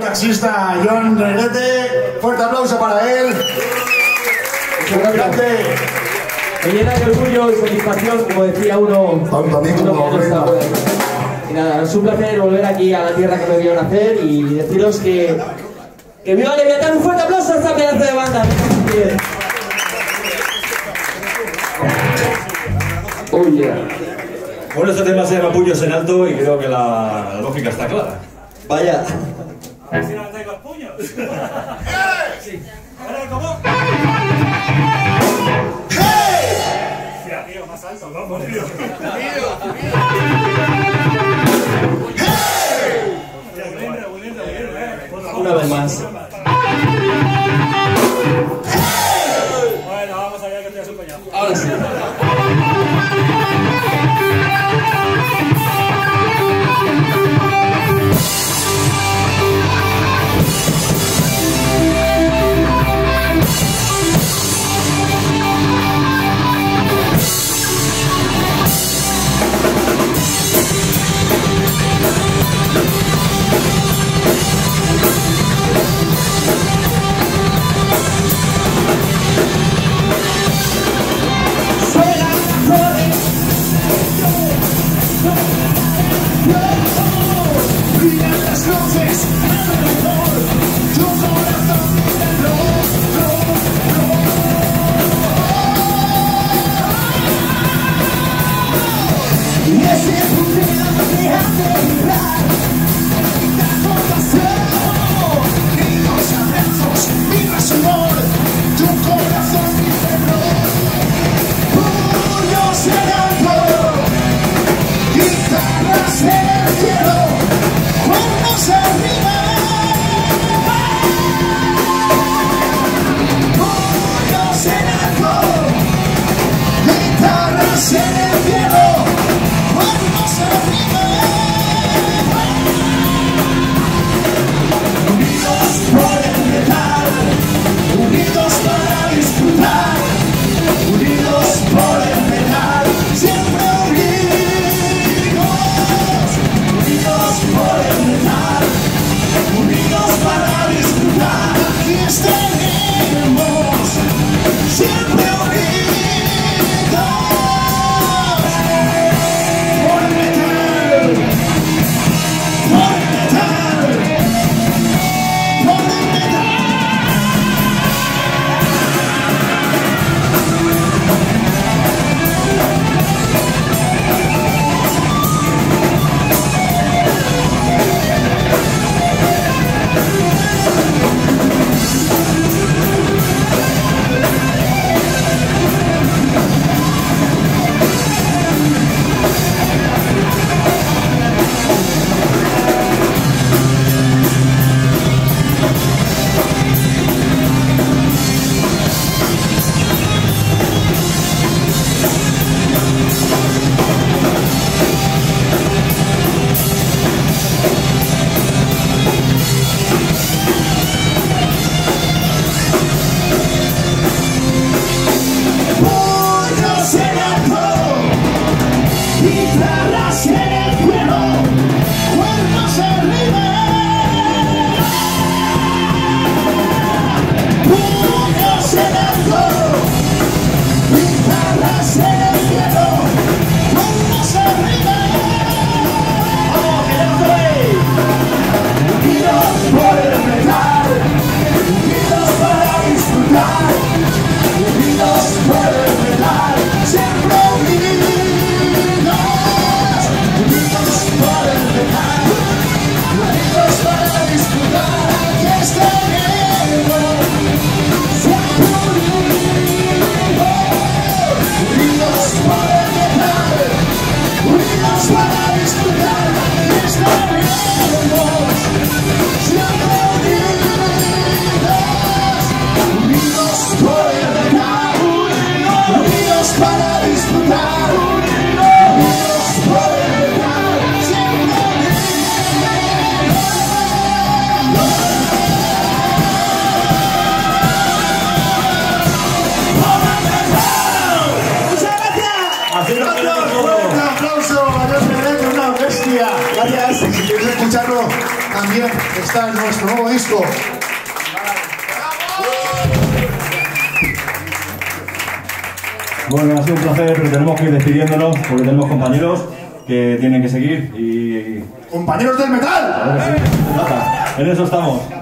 taxista John Reguete. Fuerte aplauso para él. Me llena de orgullo y satisfacción, como decía uno. Tanto a mí uno como. Y nada, es un placer volver aquí a la tierra que me vio nacer y deciros que. ¡Que viva Leviatán! ¡Un fuerte aplauso a esta pedazo de banda! Oh yeah. Bueno, este tema se llama Puños en Alto y creo que la lógica está clara. Vaya. Si no los puños. Sí. Ahora, ¿cómo? Mira, tío. Mira, bonito, bonito, bonito, eh. Una vez más. Bueno, vamos allá que estoy asupeñado. Ahora sí. É sempre o. Yeah. También está en nuestro nuevo disco. Bueno, ha sido un placer, pero tenemos que ir despidiéndonos porque tenemos compañeros que tienen que seguir y... Compañeros del metal. Sí, en eso estamos.